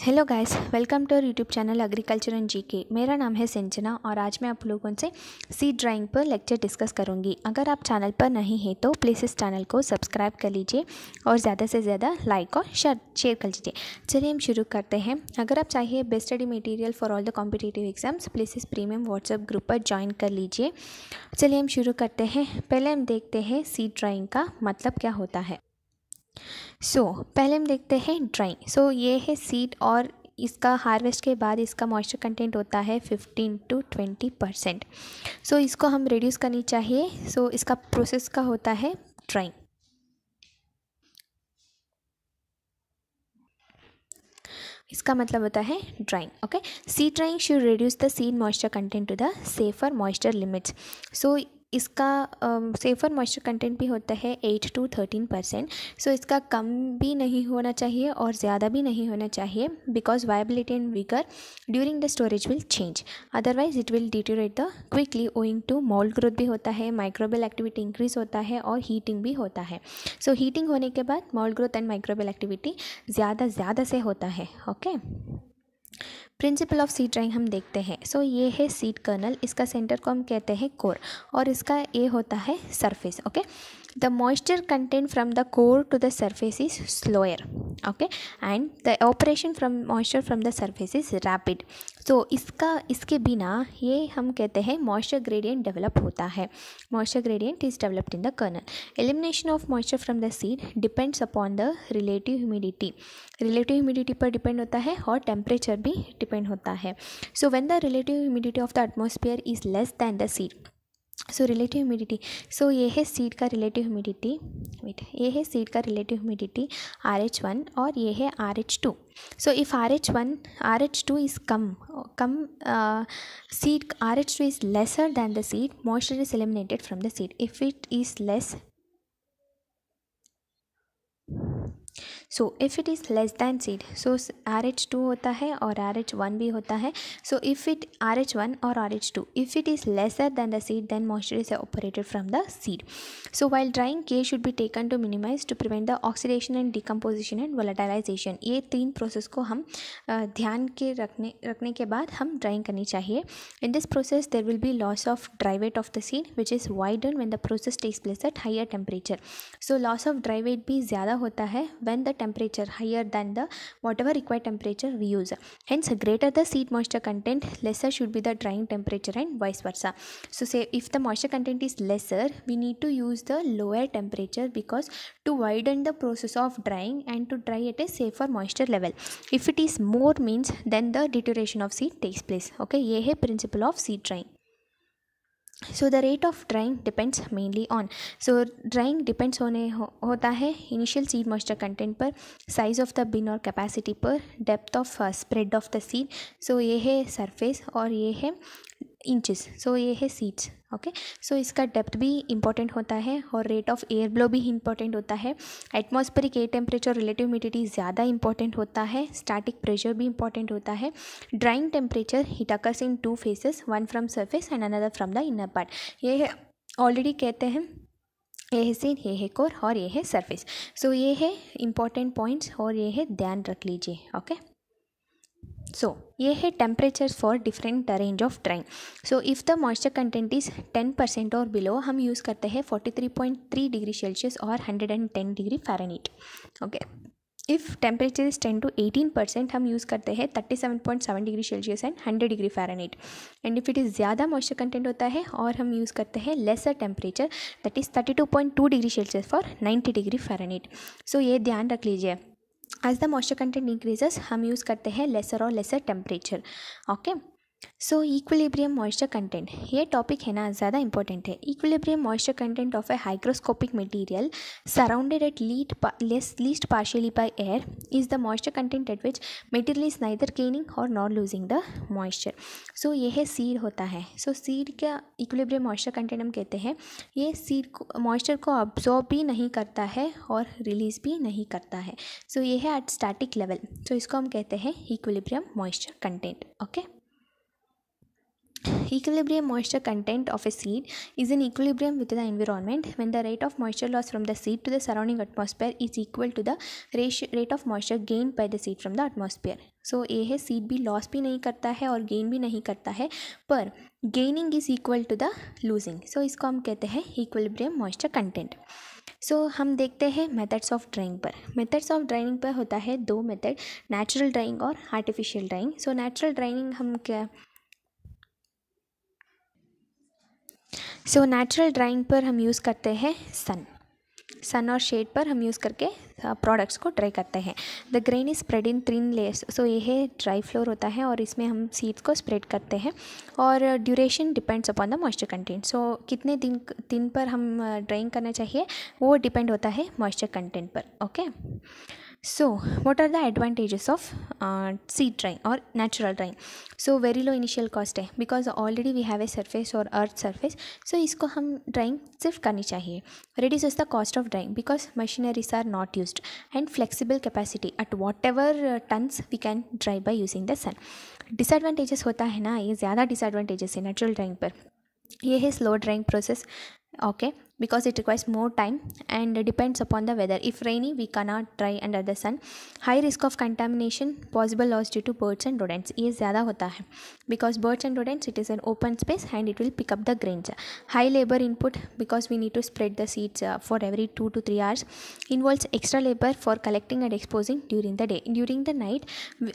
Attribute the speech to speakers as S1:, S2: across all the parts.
S1: Hello guys welcome to YouTube channel agriculture and GK मेरा नाम है सिंचना और आज मैं आप लोगों से सीड ड्राइंग पर लेक्चर डिस्कस करूँगी। अगर आप चैनल पर नहीं हैं तो प्लीज़ इस चैनल को सब्सक्राइब कर लीजिए और ज़्यादा से ज़्यादा लाइक और शेयर शेयर कर लीजिए। चलिए हम शुरू करते हैं। अगर आप चाहिए best study material for all the competitive exams please इस प्रीमियम व्हाट्सएप ग्रुप पर ज्वाइन कर लीजिए। चलिए हम शुरू करते हैं। पहले हम देखते हैं सीड ड्राइंग का मतलब क्या होता है। सो so, पहले हम देखते हैं ड्राइंग सो so, ये है सीड और इसका हार्वेस्ट के बाद इसका मॉइस्चर कंटेंट होता है fifteen to twenty percent so इसको हम रिड्यूस करनी चाहिए. सो so, इसका प्रोसेस का होता है ड्राइंग इसका मतलब होता है drying okay seed drying should reduce the seed moisture content to the safer moisture limits so इसका सेफ़र मॉइस्चर कंटेंट भी होता है eight to thirteen percent so इसका कम भी नहीं होना चाहिए और ज़्यादा भी नहीं होना चाहिए because viability and vigour during the storage will change otherwise it will deteriorate the quickly owing to mould growth भी होता है माइक्रोबल एक्टिविटी इंक्रीज होता है और हीटिंग भी होता है. सो so, हीटिंग होने के बाद mould growth and microbial activity ज़्यादा ज़्यादा से होता है okay okay? Principle of seed drying हम देखते हैं। सो so, ये है सीड कर्नल इसका सेंटर को हम कहते हैं कोर और इसका ए होता है surface okay the moisture content from the core to the surface is slower okay and the operation from moisture from the surface is rapid so इसका इसके बिना ये हम कहते हैं moisture gradient develop होता है moisture gradient is developed in the kernel elimination of moisture from the seed depends upon the relative humidity relative humidity पर depend होता है और temperature भी depend होता है so when the relative humidity of the atmosphere is less than the seed so relative humidity so ये है seed का रिलेटिव ह्यूमिडिटी वेट ये है सीड का relative humidity R H one और ये है R H two so if R H one R H two is come come seed R H two is lesser than the seed moisture is eliminated from the seed if it is less so if it is less than seed so R H two होता है और R H one भी होता है। So if it R H one और R H two if it is lesser than the seed then moisture is operated from the seed so while drying care should be taken to minimise to prevent the oxidation and decomposition and volatilisation ये तीन process को हम ध्यान के रखने रखने के बाद हम ड्राइंग करनी चाहिए। In this process there will be loss of dry weight of the seed which is widen when the process takes place at higher temperature so loss of dry weight भी ज़्यादा होता है when the temperature higher than the whatever required temperature we use. Hence greater the seed moisture content lesser should be the drying temperature and vice versa. So say if the moisture content is lesser we need to use the lower temperature because to widen the process of drying and to dry at a safer moisture level. If it is more means then the deterioration of seed takes place. Okay? है principle of seed drying so the rate of drying depends mainly on so drying depends होने हो, होता है initial seed moisture content पर size of the bin और capacity पर depth of spread of the seed so ये है surface और ये है इंचेस सो ये है सीट्स ओके सो इसका डेप्थ भी इंपॉर्टेंट होता है और रेट ऑफ़ एयर ब्लो भी इंपॉर्टेंट होता है। Atmospheric air temperature relative humidity ज़्यादा इंपॉर्टेंट होता है। स्टैटिक प्रेशर भी इंपॉर्टेंट होता है। Drying temperature heat occurs in two phases one from surface and another from the inner part ये ऑलरेडी कहते हैं ये है सीन ये है कोर और ये है सरफेस सो so, ये है इंपॉर्टेंट पॉइंट्स और ये है ध्यान रख लीजिए ओके okay? सो ये है temperature for different range of drying so if the moisture content is ten percent और बिलो हम यूज़ करते हैं forty three point three degree Celsius और hundred and ten degree Fahrenheit okay if temperature is ten to eighteen percent हम use करते हैं thirty seven point seven degree Celsius and hundred degree Fahrenheit and if it is ज़्यादा moisture content होता है और हम use करते हैं lesser temperature that is thirty two point two degree Celsius for ninety degree Fahrenheit so ये ध्यान रख लीजिए। As the moisture content increases हम यूज़ करते हैं लेसर और lesser temperature okay so equilibrium moisture content ये टॉपिक है ना ज़्यादा इंपॉर्टेंट है equilibrium moisture content of a hygroscopic material surrounded at lead less least partially by air is the moisture content at which material is neither gaining और not losing the moisture so ये है seed होता है. सो seed का equilibrium moisture content हम कहते हैं? ये सीड को मॉइस्चर को अब्जॉर्ब भी नहीं करता है और रिलीज़ भी नहीं करता है. सो ये है एट स्टैटिक लेवल सो इसको हम कहते हैं equilibrium moisture content okay equilibrium moisture content of a seed is in equilibrium with the environment when the rate of moisture loss from the seed to the surrounding atmosphere is equal to the ratio rate of moisture gained by the seed from the atmosphere so ये है seed भी loss भी नहीं करता है और gain भी नहीं करता है पर gaining is equal to the losing so इसको हम कहते हैं equilibrium moisture content so so, हम देखते हैं मेथड्स ऑफ़ ड्राइंग पर मेथड्स ऑफ़ ड्राइंग पर होता है दो मेथड नेचुरल ड्राइंग और artificial drying so natural drying हम क्या सो नेचुरल ड्राइंग पर हम यूज़ करते हैं सन सन और शेड पर हम यूज़ करके प्रोडक्ट्स को ड्राई करते हैं. The grain is spread in thin layers so ये है ड्राई फ्लोर होता है और इसमें हम सीड्स को स्प्रेड करते हैं. और duration depends upon the moisture content so कितने दिन दिन पर हम ड्राइंग करना चाहिए, वो डिपेंड होता है मॉइस्चर कंटेंट पर. Okay okay? So, what are the advantages of uh, seed drying or natural drying? So, very low initial cost है because already we have a surface or earth surface. So, इसको हम drying सिर्फ़ करनी चाहिए reduces the cost of drying because machineries are not used and flexible capacity at whatever uh, tons we can dry by using the sun. disadvantages होता है ना ये ज़्यादा disadvantages है natural drying पर ये है slow drying process okay because it requires more time and depends upon the weather if rainy we cannot dry under the sun high risk of contamination possible loss due to birds and rodents ये ज़्यादा होता है because birds and rodents it is an open space and it will pick up the grains high labor input because we need to spread the seeds uh, for every 2 to 3 hours involves extra labor for collecting and exposing during the day during the night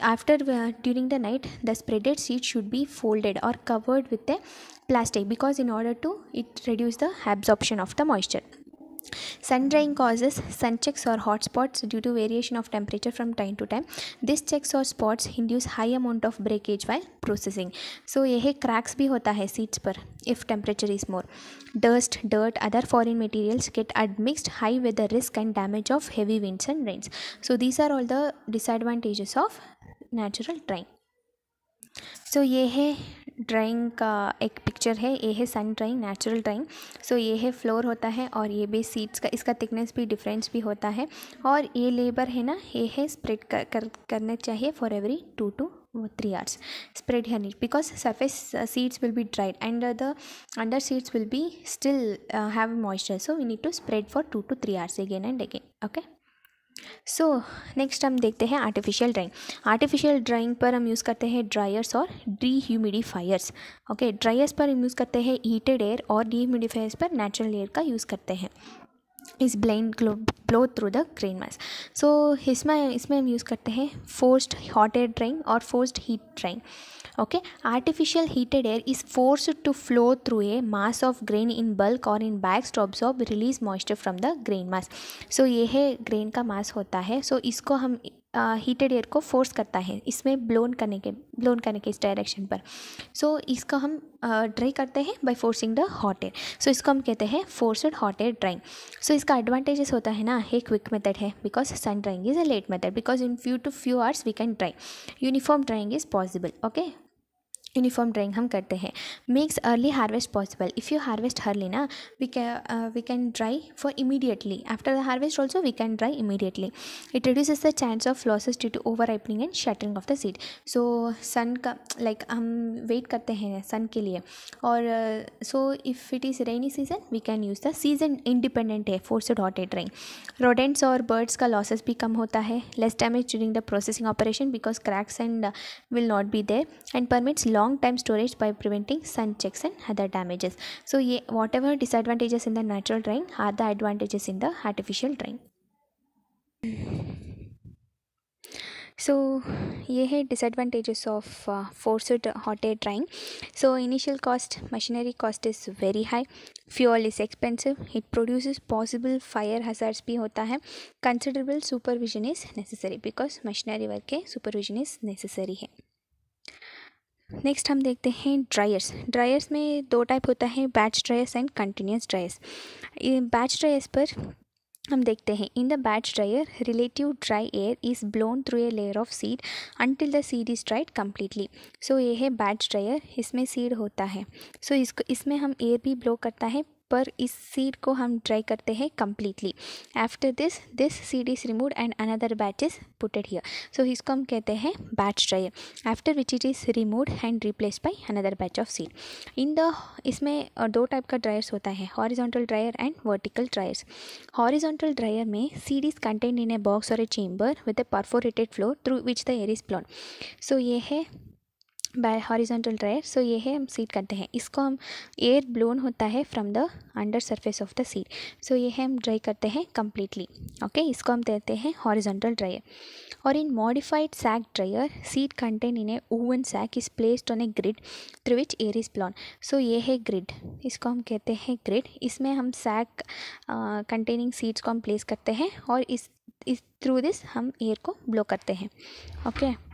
S1: after uh, during the night the spreaded seed should be folded or covered with a plastic because in order to it reduce the absorption of the moisture sun drying causes sun checks or hot spots due to variation of temperature from time to time this checks or spots induce high amount of breakage while processing so ये cracks भी होता है seeds पर if temperature is more dust dirt other foreign materials get admixed high with the risk and damage of heavy winds and rains so these are all the disadvantages of natural drying so ये है drying का एक picture है ये है sun drying natural drying so ये है floor होता है और ये भी सीट्स का इसका थिकनेस भी डिफरेंस भी होता है. और ये लेबर है ना ये है स्प्रेड कर, कर करना चाहिए for every two two three hours spread honey because surface seeds will be dried and the under seeds will be still have moisture so we need to spread for two two three hours again and again okay so next हम देखते हैं artificial drying artificial drying पर हम use करते हैं dryers और D humidifiers okay dryers पर हम यूज़ करते हैं हीटेड एयर और डी ह्यूमिडिफायर्स पर नेचुरल एयर का यूज़ करते हैं. इस blend glow blow through the green mass so इसमें इसमें हम यूज़ करते हैं फोर्स्ड हॉट एयर ड्राइंग और forced heat drying okay artificial heated air is force to flow through a mass of grain in bulk और in bags to absorb release moisture from the grain mass so ये है grain का मास होता है। So so, इसको हम heated air को force करता है इसमें ब्लोन करने के ब्लोन करने के इस डायरेक्शन पर। सो so, इसका हम ड्राई करते हैं by forcing the hot air so इसको हम कहते हैं forced hot air drying so इसका एडवांटेजेस होता है ना एक क्विक मेथड है because sun drying is a late method because in few to few hours we can dry uniform drying is possible okay uniform drying हम करते हैं। Makes early harvest possible if you harvest early ना we can we can dry for immediately after the harvest also we can dry immediately it reduces the chance of losses due to over ripening and shattering of the seed so sun का like like, हम wait करते हैं sun के लिए। और so if it is rainy season we can use the season independent है forced hot air drying rodents और birds का लॉसेस भी कम होता है। Less damage during the processing operation because cracks and will not be there and permits long time storage by preventing sun checks and other damages so yeah, whatever disadvantages in the natural drying are the advantages in the artificial drying so ये है of uh, forced hot air drying so initial cost machinery cost is very high fuel is expensive it produces possible fire hazards भी होता है considerable supervision is necessary because machinery work के supervision is necessary है next हम देखते हैं dryers dryers में दो टाइप होता है batch dryers and continuous dryers batch dryers पर हम देखते हैं in the batch dryer relative dry air is blown through a layer of seed until the seed is dried completely so ये है बैच ड्रायर इसमें seed होता है. So so, इसको इसमें हम एयर भी ब्लो करता है पर इस सीड को हम ड्राई करते हैं completely after this this seed is remove and another batch is putted here so इसको हम कहते हैं batch dryer after which it is remove and replace by another batch of seed in the इसमें दो type का dryers होता है. Horizontal dryer and vertical dryers horizontal dryer में seed is content in a box और a chamber with a perforated floor through which the air is blown so ये है bye horizontal dryer so ये है हम seed करते हैं। इसको हम एयर ब्लोन होता है from the under surface of the seed so ये है हम ड्राई करते हैं कम्प्लीटली ओके okay? इसको हम देते हैं हॉरिजॉन्टल ड्रायर और in modified sack dryer seed contain in a woven sack is placed on a grid through which air is blown so ये है ग्रिड इसको हम कहते हैं ग्रिड इसमें हम सैक कंटेनिंग सीड्स को हम प्लेस करते हैं और इस इस थ्रू दिस हम एयर को ब्लो करते हैं। Okay okay?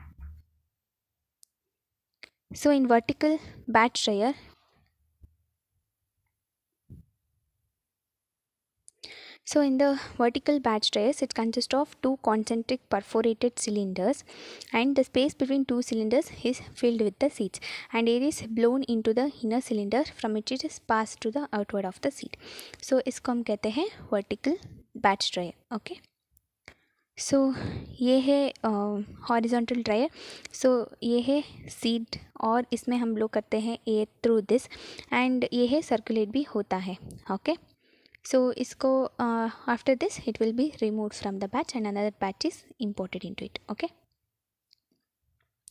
S1: So in vertical batch dryer, So in the vertical batch dryers, it consists of two concentric perforated cylinders and the space between two cylinders is filled with the seeds and air is blown into the inner cylinder from which it is passed to the outward of the seed. So इसको हम कहते हैं vertical batch dryer. Okay. So so, ये है horizontal dryer so ये है seed और इसमें हम लोग करते हैं एयर थ्रू दिस एंड ये है सर्कुलेट भी होता है ओके सो इसको after this it will be remove from the batch and another batch is imported in to it okay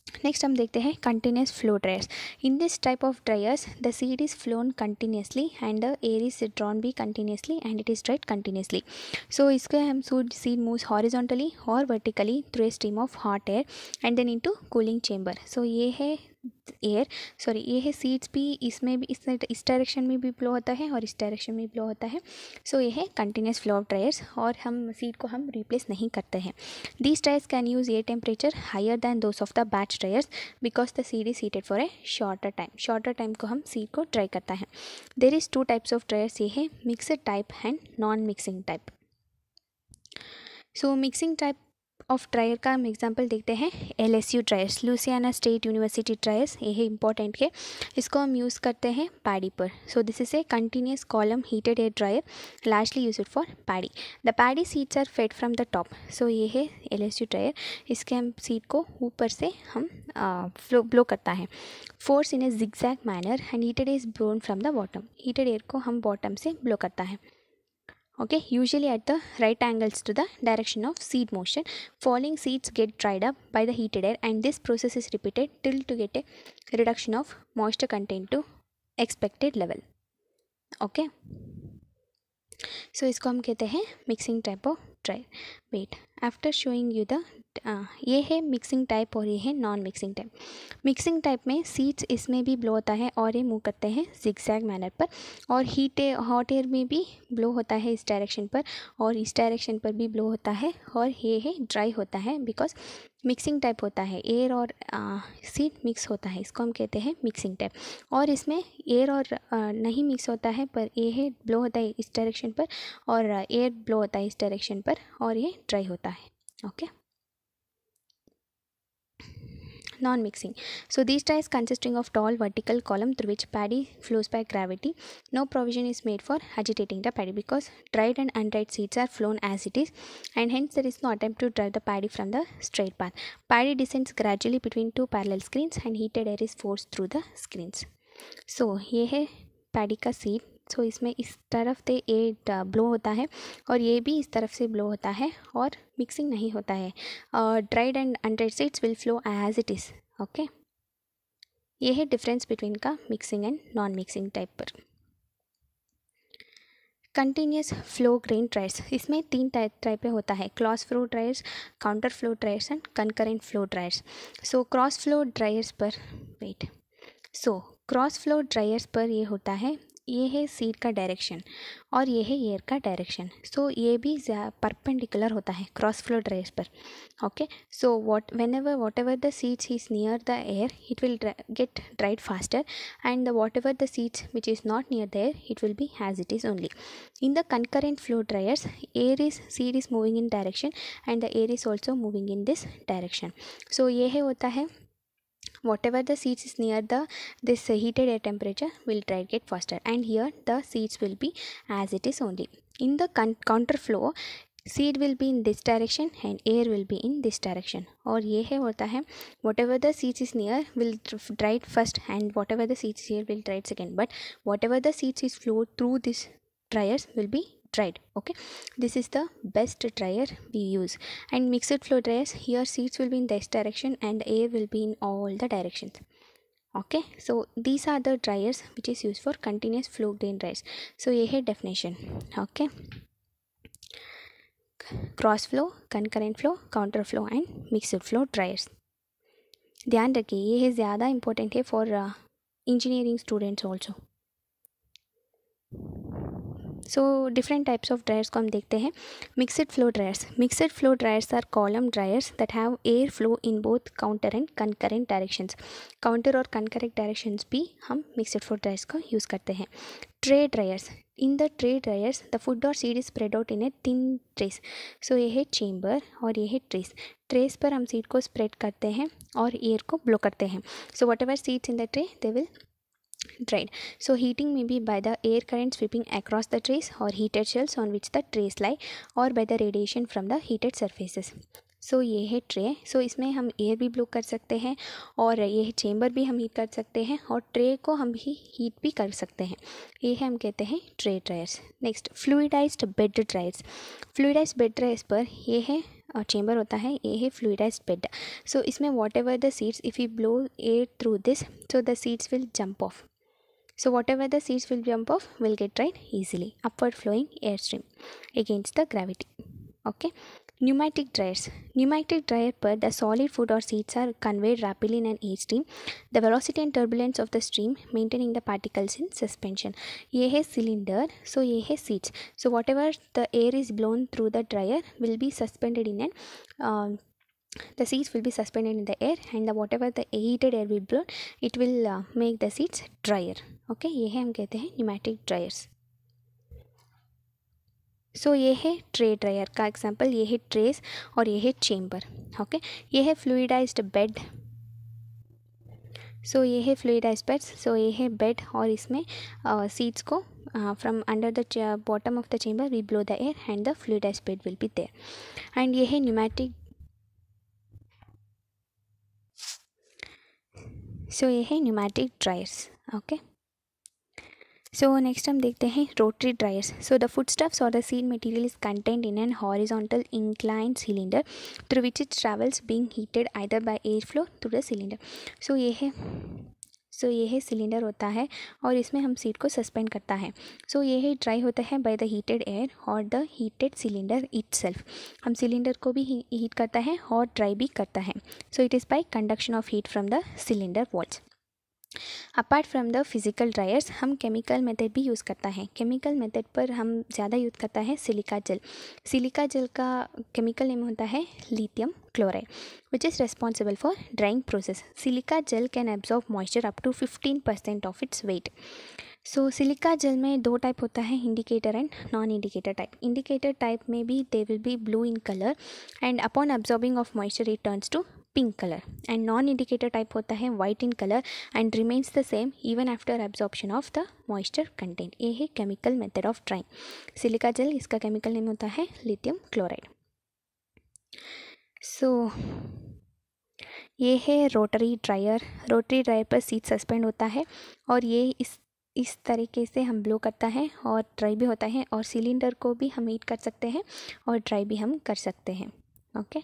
S1: next हम देखते हैं continuous flow dryers in this type of dryers the seed is flown continuously and the air is drawn भी continuously and it is dried continuously so इसके हम सूड seed moves horizontally और vertically through a stream of hot air and then into cooling chamber so ये है air sorry ये है seeds भी इसमें भी इस इस डायरेक्शन में भी ब्लो होता है और इस डायरेक्शन में ब्लो होता है। सो so, ये है कंटिन्यूस फ्लो ऑफ़ ड्रायर्स और हम सीड को हम रिप्लेस नहीं करते हैं। These dryers can use air temperature higher than those of the batch dryers because the seed is seated for a shorter time shorter time को हम सीड को ड्राई करता है। There is two types of dryers ये है mixed type and non mixing type so mixing type of dryer का हम example देखते हैं L S U dryers Louisiana State University dryers ये है इंपॉर्टेंट के। इसको हम यूज़ करते हैं पैडी पर। So this is a continuous column heated air dryer largely use for paddy the paddy seeds are fed from the top so ये है एल एस यू ड्रायर इसके हम सीट को ऊपर से हम फ्लो ब्लो करता है। Force in a zigzag manner and heated is blown from the bottom heated air को हम बॉटम से ब्लो करता है। okay usually at the right angles to the direction of seed motion falling seeds get dried up by the heated air and this process is repeated till to get a reduction of moisture content to expected level okay so इसको हम कहते हैं mixing type of dry wait after showing you the ये है mixing type और ये है non mixing type mixing type में सीड्स इसमें भी ब्लो होता है और ये मूव करते हैं जिक्सैग मैनर पर और हीट हॉट एयर में भी ब्लो होता है इस डायरेक्शन पर और इस डायरेक्शन पर भी ब्लो होता है और ये है ड्राई होता है बिकॉज़ मिक्सिंग टाइप होता है. एयर और सीड मिक्स होता है इसको हम कहते हैं मिक्सिंग टाइप और इसमें एयर और आ, नहीं मिक्स होता है पर ये है ब्लो होता है इस डायरेक्शन पर और एयर ब्लो होता है इस डायरेक्शन पर और ये ड्राई होता है. Okay okay? non-mixing. So these ties consisting of tall vertical column through which paddy flows by gravity. No provision is made for agitating the paddy because dried and undried seeds are flown as it is and hence there is no attempt to drive the paddy from the straight path. Paddy descends gradually between two parallel screens and heated air is forced through the screens. So ये है paddy का seed So इसमें इस तरफ़ से a blow होता है और ये भी इस तरफ़ से ब्लो होता है और मिक्सिंग नहीं होता है। Dried and undried seeds will flow as it is okay ये है डिफरेंस बिटवीन का mixing and non mixing type पर। कंटिन्यूस फ्लो ग्रेन ड्रायर्स इसमें तीन टाइप टाइप होता है cross flow dryers counter flow dryers and concurrent flow dryers so cross flow dryers पर wait so cross flow dryers पर ये होता है ये है सीट का डायरेक्शन और ये है एयर का डायरेक्शन सो so, ये भी परपेंडिकुलर होता है क्रॉस फ्लो ड्राइव्स पर. Okay so what whenever whatever the seeds is near the air it will get dried faster and the whatever the seeds which is not near the air it will be has it is only in the concurrent flow dryers air is seed is moving in direction and the air is also moving in this direction. So ये है होता है whatever the seeds is near the this heated air temperature will dry get faster and here the seeds will be as it is only in the counter flow seed will be in this direction and air will be in this direction और ये है होता है whatever the seeds is near will dry first and whatever the seeds here will dry second but whatever the seeds is flow through this dryers will be dried okay this is the best dryer we use and mixed flow dryers here seeds will be in this direction and air will be in all the directions okay so these are the dryers which is used for continuous flow grain dryers so ये है definition okay cross flow concurrent flow counter flow and mixed flow dryers ध्यान रखिए ये है ज़्यादा important है for engineering students also So different types of dryers को हम देखते हैं। Mixed flow dryers mixed flow dryers are column dryers that have air flow in both counter and concurrent directions counter और कनकरेंट डायरेक्शंस भी हम mixed flow dryers को use करते हैं। Tray dryers in the tray dryers the food और seed is spread out in a thin trays so ये है chamber और ये है ट्रेस ट्रेस पर हम सीड को स्प्रेड करते हैं और एयर को ब्लो करते हैं। So whatever seeds in the tray they will dried. So heating may be by the air current sweeping across the trays or heated shells on which the trays lie or by the radiation from the heated surfaces. So so, ये है tray so so, इसमें हम air भी blow कर सकते हैं और ये चेम्बर भी हम हीट कर सकते हैं और ट्रे को हम भी हीट भी कर सकते हैं। ये है हम कहते हैं tray dryers next fluidized bed dryers fluidize bed dryers पर ये है और चेम्बर होता है ये है फ्लूडाइज बेड सो इसमें whatever the seeds if you blow air through this so the seeds will jump off So whatever the seeds will jump off will get dried easily. Upward flowing airstream against the gravity. Okay. Pneumatic dryers. Pneumatic dryer per the solid food or seeds are conveyed rapidly in an airstream. The velocity and turbulence of the stream maintaining the particles in suspension. Ye cylinder, so ye seeds. So whatever the air is blown through the dryer will be suspended in an uh, the seeds will be suspended in the air and the whatever the heated air will blow it will uh, make the seeds drier. Okay, ये है हम कहते हैं pneumatic dryers सो so, ये है tray dryer का example ये है ट्रेस और ये है चेम्बर ओके ये है फ्लूइडाइज्ड बेड सो ये है फ्लूइडाइज बेड सो ये है बेड और इसमें सीड्स uh, को from under the bottom of the chamber we blow the air and the fluidize bed will be there and ये है न्यूमेटिक सो ये है pneumatic dryers okay so next हम देखते हैं rotary dryers so the food stuffs और the seed material is content in an horizontal incline cylinder through which it travels being heated either by air flow through the cylinder so ये है so ये है cylinder होता है और इसमें हम सीट को सस्पेंड करता है। सो so, ये है ड्राई होता है बाय द हीटेड एयर और द हीटेड सिलेंडर इट हम सिलेंडर को भी हीट करता है और ड्राई भी करता है। So it is by conduction of heat from the cylinder walls apart from the physical dryers हम केमिकल मेथड भी यूज़ करता है। केमिकल मेथड पर हम ज़्यादा यूज़ करता है सिलिका जल सिलिका जल का केमिकल नेम होता है lithium chloride which is responsible for drying process silica gel can absorb moisture up to fifteen percent of its weight so silica gel में दो टाइप होता है indicator and non indicator type indicator type में भी they will be blue in colour and upon absorbing of moisture it turns to pink colour and non indicator type होता है white in colour and remains the same even after absorption of the moisture content ये है chemical method of drying silica gel इसका chemical name होता है lithium chloride so ये है rotary dryer rotary dryer पर सीट सस्पेंड होता है और ये इस इस तरीके से हम ब्लो करता है और ड्राई भी होता है और सिलेंडर को भी हम हीट कर सकते हैं और ड्राई भी हम कर सकते हैं. ओके?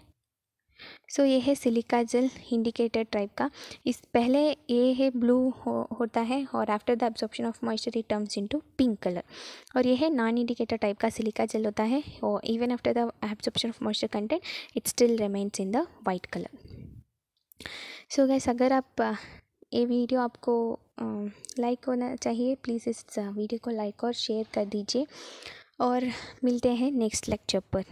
S1: सो so, ये है सिलिका जेल इंडिकेटर टाइप का। इस पहले ये है ब्लू हो, होता है और after the absorption of moisture it terms into pink colour और ये है नॉन इंडिकेटर टाइप का सिलिका जेल होता है और even after the absorption of moisture content it still remains in the white colour so gas अगर आप ये वीडियो आपको लाइक होना चाहिए प्लीज़ इस वीडियो को लाइक और शेयर कर दीजिए। और मिलते हैं नेक्स्ट लेक्चर पर।